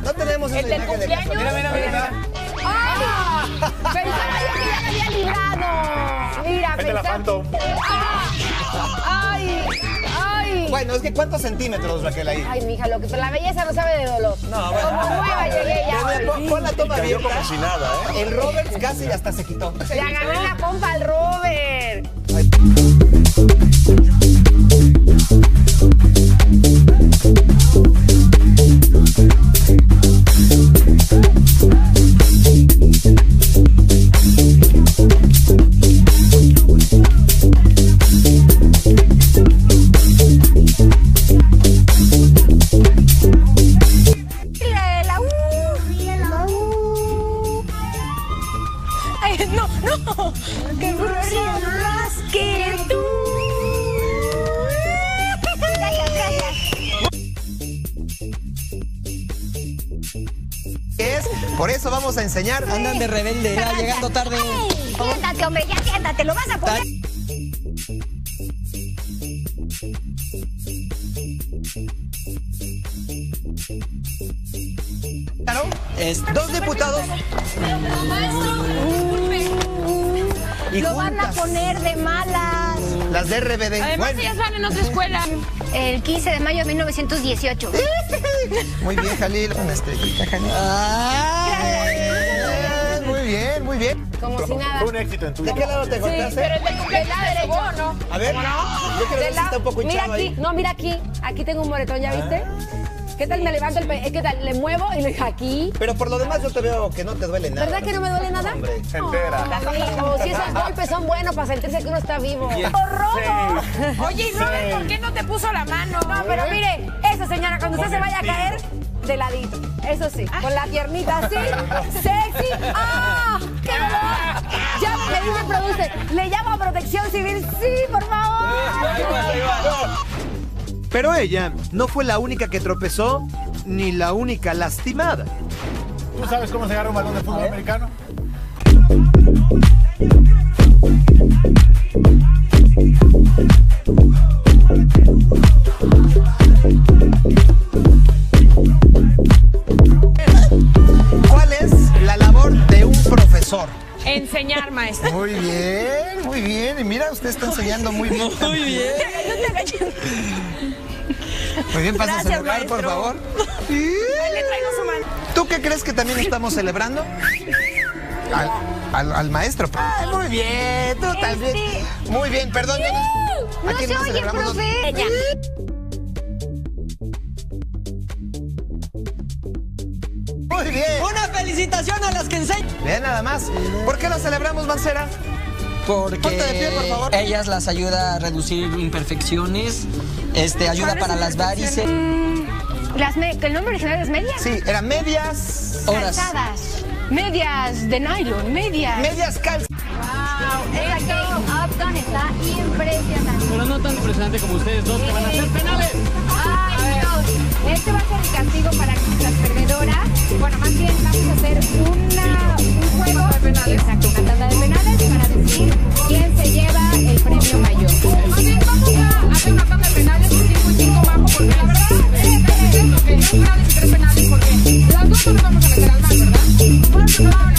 No tenemos ¿El del de cumpleaños? casualidad. Mira, mira, mira. ¡Ay! Pensaba yo que ya me había librado. Mira, Es de la Phantom. ¡Ay! ¡Ay! Bueno, es que ¿cuántos centímetros, Raquel, ahí? Ay, mija, lo que la belleza no sabe de dolor. No, bueno. Como nueva llegué ya. pon, la toma abierta. como si nada, ¿eh? El Roberts casi hasta se quitó. Le agarré la pompa al Robert. Que más que tú. Gracias, gracias. Es, por eso vamos a enseñar. Andan de rebelde, ya llegando tarde. Siéntate, hombre, ya siéntate, lo vas a poner. Claro. Es- Dos diputados. Y Lo van a juntas. poner de malas. Las de RBD. Además, Bueno, ellas van en otra escuela. El 15 de mayo de 1918. muy bien, Jalil. Una estrellita, Jalil. Muy bien, muy bien. Como si nada. Fue un éxito en tu ¿De qué lado te cortaste? Pero el del cumpleaños robó, ¿no? A ver, yo quiero ver si está un poco Mira hinchado aquí, ahí. no, mira aquí. Aquí tengo un moretón, ¿ya viste? ¿Qué tal me levanto el pe... ¿Qué tal? Le muevo y le aquí. Pero por lo demás yo te veo que no te duele nada. ¿Verdad que no me duele nada? Hombre. Se entera. Amigo, si esos golpes son buenos para sentirse que uno está vivo. ¡Horror! Oye, ¿y Robert por qué no te puso la mano? No, pero mire, eso señora, cuando usted se vaya a caer, de ladito. Eso sí, con la piernita así, sexy. ¡Ah! ¡Qué dolor! Ya me dice el producer, le llamo a protección civil. Sí, por favor. Pero ella no fue la única que tropezó ni la única lastimada. ¿Tú sabes cómo se agarra un balón de fútbol americano? Enseñar, maestra. Muy bien, muy bien. Y mira, usted está enseñando muy bien. Muy bien. Muy bien, pasa a celebrar, por maestro. favor. Le traigo su mano. ¿Tú qué crees que también estamos celebrando? Al, al- al maestro. Ah, muy bien, tú también. Muy bien, perdón. No se oye, profe. Ya. Muy bien. Felicitación a las que enseñan. Vean nada más. ¿Por qué lo celebramos, Mancera? Porque Ponte de pie, por favor. ellas las ayuda a reducir imperfecciones, este, ayuda para las varices. Las me- ¿El nombre original es medias? Sí, eran medias. Horas. Calzadas. Medias de nylon, medias. Medias calzas. Wow, esa Kate Upton está impresionante. Pero no tan impresionante como ustedes dos que van a hacer penales. Ay, Dios. Este va que es